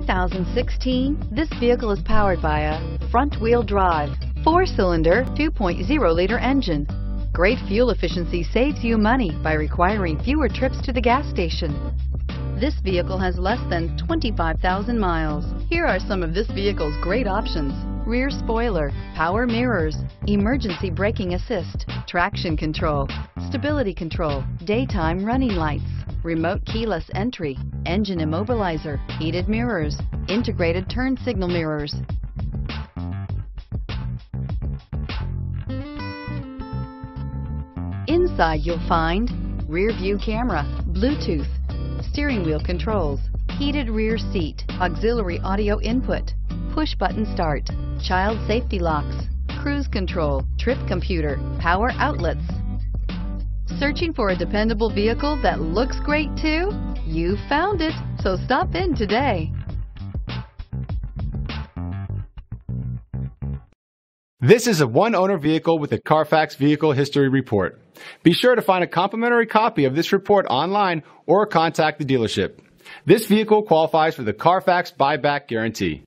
2016, this vehicle is powered by a front-wheel drive, four-cylinder, 2.0-liter engine. Great fuel efficiency saves you money by requiring fewer trips to the gas station. This vehicle has less than 25,000 miles. Here are some of this vehicle's great options. Rear spoiler, power mirrors, emergency braking assist, traction control, stability control, daytime running lights, remote keyless entry, engine immobilizer, heated mirrors, integrated turn signal mirrors. Inside you'll find rear view camera, Bluetooth, steering wheel controls, heated rear seat, auxiliary audio input, push button start, child safety locks, cruise control, trip computer, power outlets. Searching for a dependable vehicle that looks great too? You found it, so stop in today. This is a one-owner vehicle with a Carfax Vehicle History Report. Be sure to find a complimentary copy of this report online or contact the dealership. This vehicle qualifies for the Carfax Buyback Guarantee.